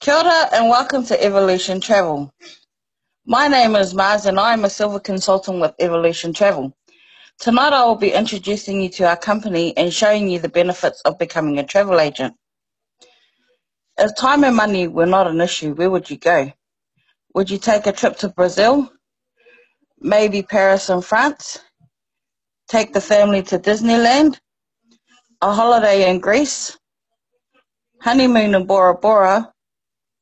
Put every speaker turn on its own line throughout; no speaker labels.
Kia ora and welcome to Evolution Travel. My name is Mars and I am a silver consultant with Evolution Travel. Tonight I will be introducing you to our company and showing you the benefits of becoming a travel agent. If time and money were not an issue, where would you go? Would you take a trip to Brazil? Maybe Paris and France? Take the family to Disneyland? A holiday in Greece? Honeymoon in Bora Bora?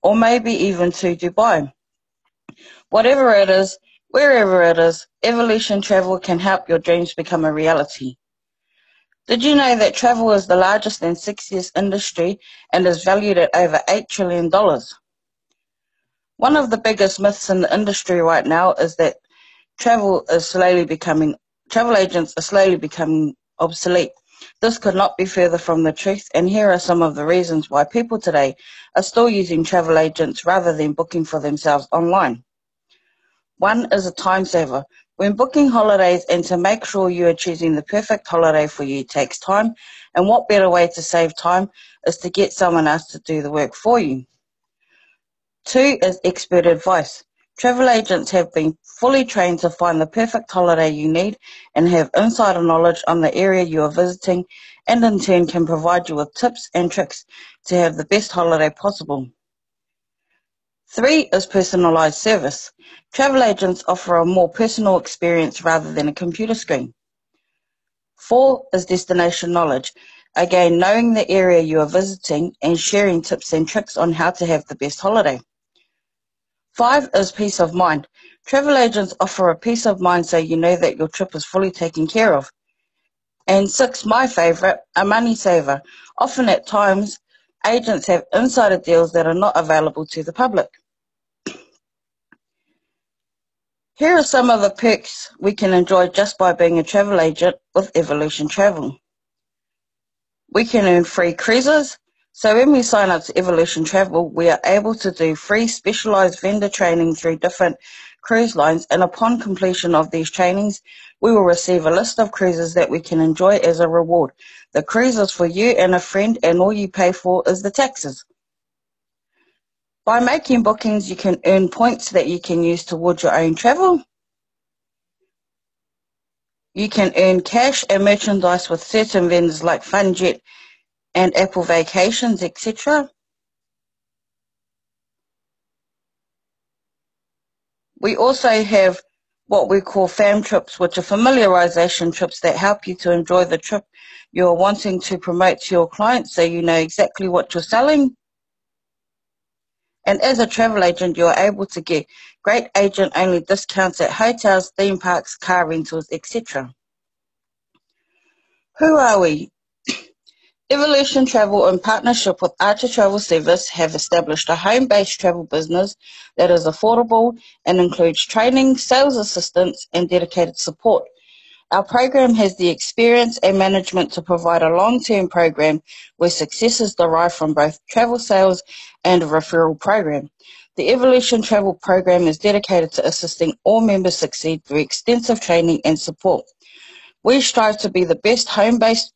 Or maybe even to Dubai? Whatever it is, wherever it is, Evolution Travel can help your dreams become a reality. Did you know that travel is the largest and sexiest industry and is valued at over $8 trillion? One of the biggest myths in the industry right now is that travel is slowly becoming, travel agents are slowly becoming obsolete. This could not be further from the truth, and here are some of the reasons why people today are still using travel agents rather than booking for themselves online. One is a time saver. When booking holidays and to make sure you are choosing the perfect holiday for you takes time, and what better way to save time is to get someone else to do the work for you. Two is expert advice. Travel agents have been fully trained to find the perfect holiday you need and have insider knowledge on the area you are visiting and in turn can provide you with tips and tricks to have the best holiday possible. Three is personalised service. Travel agents offer a more personal experience rather than a computer screen. Four is destination knowledge. Again, knowing the area you are visiting and sharing tips and tricks on how to have the best holiday. Five is peace of mind. Travel agents offer a peace of mind so you know that your trip is fully taken care of. And six, my favourite, a money saver. Often at times, agents have insider deals that are not available to the public. Here are some of the perks we can enjoy just by being a travel agent with Evolution Travel. We can earn free cruises. So when we sign up to Evolution Travel, we are able to do free specialized vendor training through different cruise lines. And upon completion of these trainings, we will receive a list of cruises that we can enjoy as a reward. The cruise is for you and a friend and all you pay for is the taxes. By making bookings, you can earn points that you can use towards your own travel. You can earn cash and merchandise with certain vendors like FunJet and Apple Vacations, etc. We also have what we call fam trips, which are familiarization trips that help you to enjoy the trip you're wanting to promote to your clients so you know exactly what you're selling and as a travel agent, you're able to get great agent only discounts at hotels, theme parks, car rentals, etc. Who are we? Evolution Travel, in partnership with Archer Travel Service, have established a home based travel business that is affordable and includes training, sales assistance, and dedicated support. Our program has the experience and management to provide a long-term program where success is derived from both travel sales and a referral program. The Evolution Travel program is dedicated to assisting all members succeed through extensive training and support. We strive to be the best home-based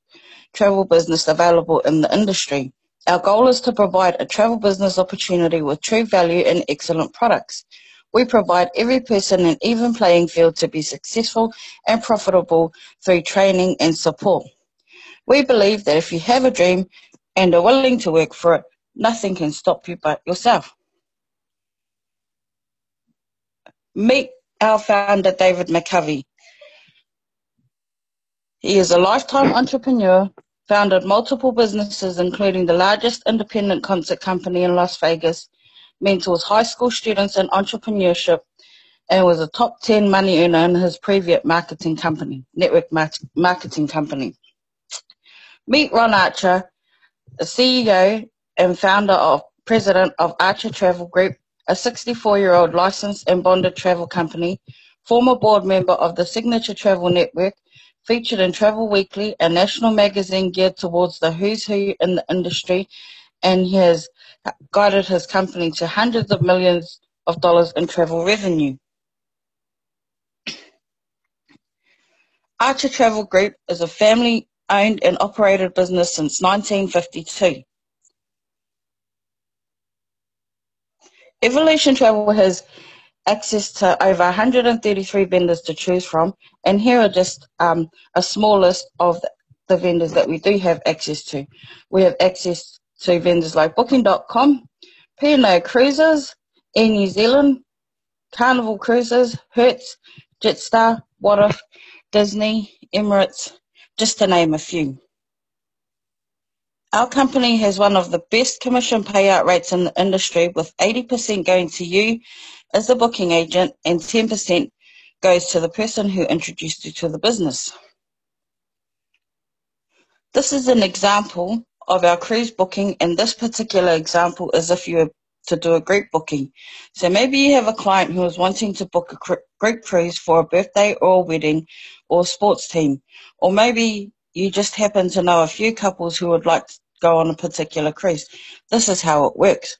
travel business available in the industry. Our goal is to provide a travel business opportunity with true value and excellent products. We provide every person an even playing field to be successful and profitable through training and support. We believe that if you have a dream and are willing to work for it, nothing can stop you but yourself. Meet our founder, David McCovey. He is a lifetime entrepreneur, founded multiple businesses, including the largest independent concert company in Las Vegas, mentors high school students in entrepreneurship, and was a top 10 money earner in his previous marketing company, network marketing company. Meet Ron Archer, the CEO and founder of president of Archer Travel Group, a 64 year old licensed and bonded travel company, former board member of the Signature Travel Network, featured in Travel Weekly, a national magazine geared towards the who's who in the industry, and he has guided his company to hundreds of millions of dollars in travel revenue. Archer Travel Group is a family owned and operated business since 1952. Evolution Travel has access to over 133 vendors to choose from, and here are just um, a small list of the vendors that we do have access to. We have access to vendors like Booking.com, P&O Cruises, Air New Zealand, Carnival Cruises, Hertz, Jetstar, Walt Disney, Emirates, just to name a few. Our company has one of the best commission payout rates in the industry with 80% going to you as the booking agent and 10% goes to the person who introduced you to the business. This is an example of our cruise booking and this particular example is if you were to do a group booking. So maybe you have a client who is wanting to book a group cruise for a birthday or a wedding or sports team. Or maybe you just happen to know a few couples who would like to go on a particular cruise. This is how it works.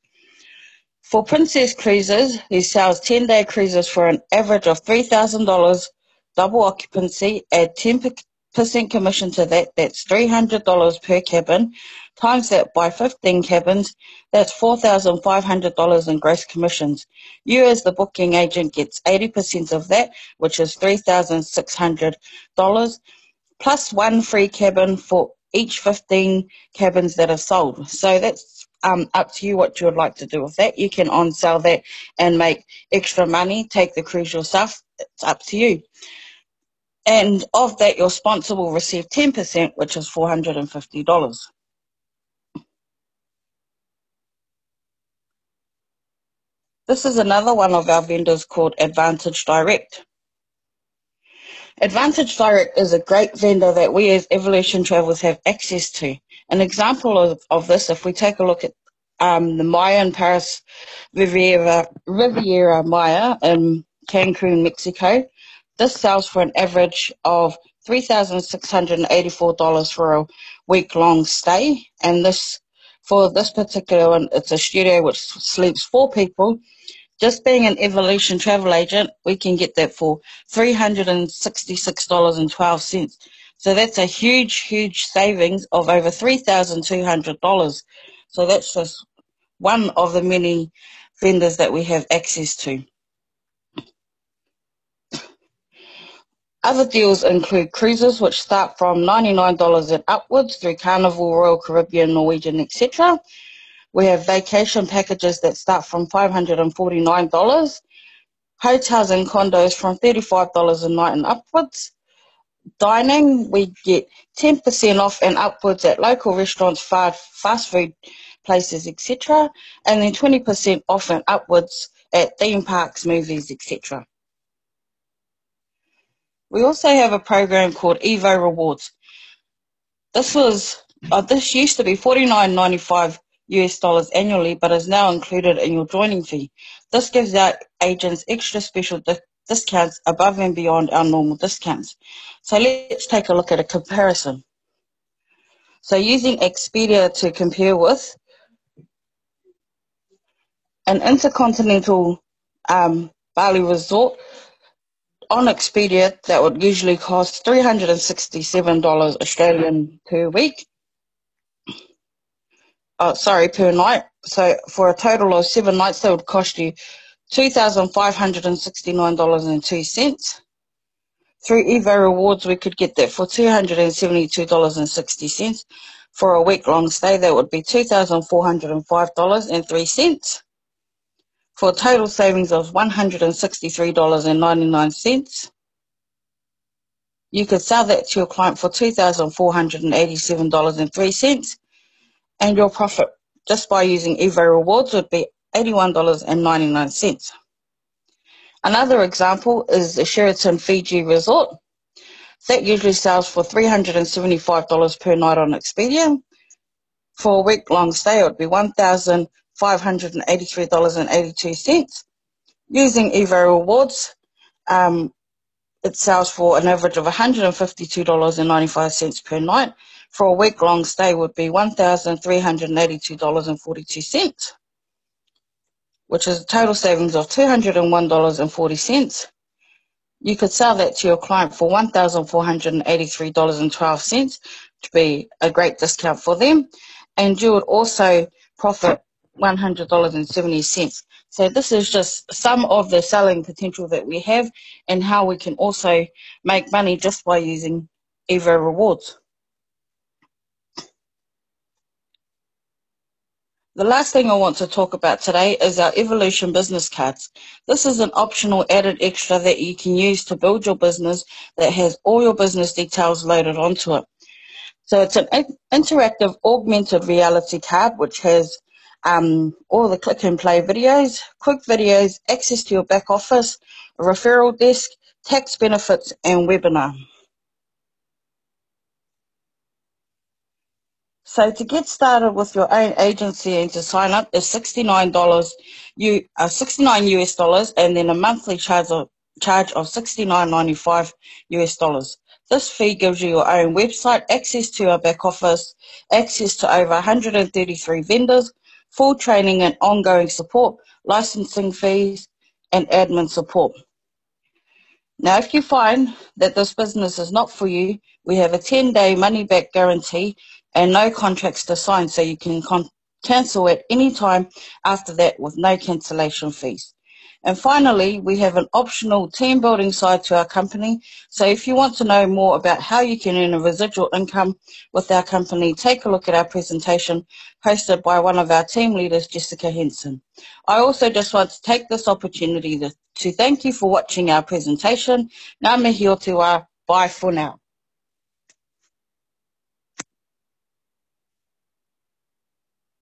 For Princess Cruises, who sells 10 day cruises for an average of $3,000, double occupancy, add 10% commission to that, that's $300 per cabin, times that by 15 cabins, that's $4,500 in gross commissions. You as the booking agent gets 80% of that, which is $3,600, plus one free cabin for each 15 cabins that are sold. So that's um, up to you what you would like to do with that. You can on sell that and make extra money, take the cruise yourself. It's up to you. And of that, your sponsor will receive 10%, which is $450. This is another one of our vendors called Advantage Direct. Advantage Direct is a great vendor that we as Evolution Travels have access to. An example of, of this, if we take a look at um, the Mayan Palace Riviera, Riviera Maya in Cancun, Mexico, this sells for an average of $3,684 for a week long stay. And this, for this particular one, it's a studio which sleeps four people just being an Evolution travel agent, we can get that for $366.12. So that's a huge, huge savings of over $3,200. So that's just one of the many vendors that we have access to. Other deals include cruises, which start from $99 and upwards through Carnival, Royal Caribbean, Norwegian, etc. We have vacation packages that start from $549, hotels and condos from $35 a night and upwards. Dining, we get 10% off and upwards at local restaurants, fast food places, etc. And then 20% off and upwards at theme parks, movies, etc. We also have a program called Evo Rewards. This was uh, this used to be $49.95 US dollars annually, but is now included in your joining fee. This gives our agents extra special di- discounts above and beyond our normal discounts. So let's take a look at a comparison. So using Expedia to compare with, an intercontinental um, Bali resort on Expedia that would usually cost $367 Australian per week uh, sorry, per night. So for a total of seven nights, that would cost you $2,569.02. Through Evo Rewards, we could get that for $272.60. For a week long stay, that would be $2,405.03. For total savings of $163.99. You could sell that to your client for $2,487.03 and your profit just by using Evo Rewards would be $81.99. Another example is the Sheraton Fiji Resort. That usually sells for $375 per night on Expedia. For a week long stay, it would be $1,583.82. Using Evo Rewards, um, it sells for an average of $152.95 per night for a week long stay would be $1,382.42, which is a total savings of $201.40. You could sell that to your client for $1,483.12 to be a great discount for them. And you would also profit $100.70. So this is just some of the selling potential that we have and how we can also make money just by using Evo Rewards. The last thing I want to talk about today is our Evolution business cards. This is an optional added extra that you can use to build your business that has all your business details loaded onto it. So it's an interactive augmented reality card which has um, all the click and play videos, quick videos, access to your back office, a referral desk, tax benefits and webinar. So to get started with your own agency and to sign up is $69 you uh, 69 US dollars and then a monthly charge of charge of 69.95 US dollars. This fee gives you your own website, access to our back office, access to over 133 vendors, full training and ongoing support, licensing fees, and admin support. Now, if you find that this business is not for you, we have a 10 day money back guarantee and no contracts to sign, so you can con- cancel at any time after that with no cancellation fees. And finally, we have an optional team building side to our company. So if you want to know more about how you can earn a residual income with our company, take a look at our presentation hosted by one of our team leaders, Jessica Henson. I also just want to take this opportunity to, to thank you for watching our presentation. Ngā mihi o te wā. Bye for now.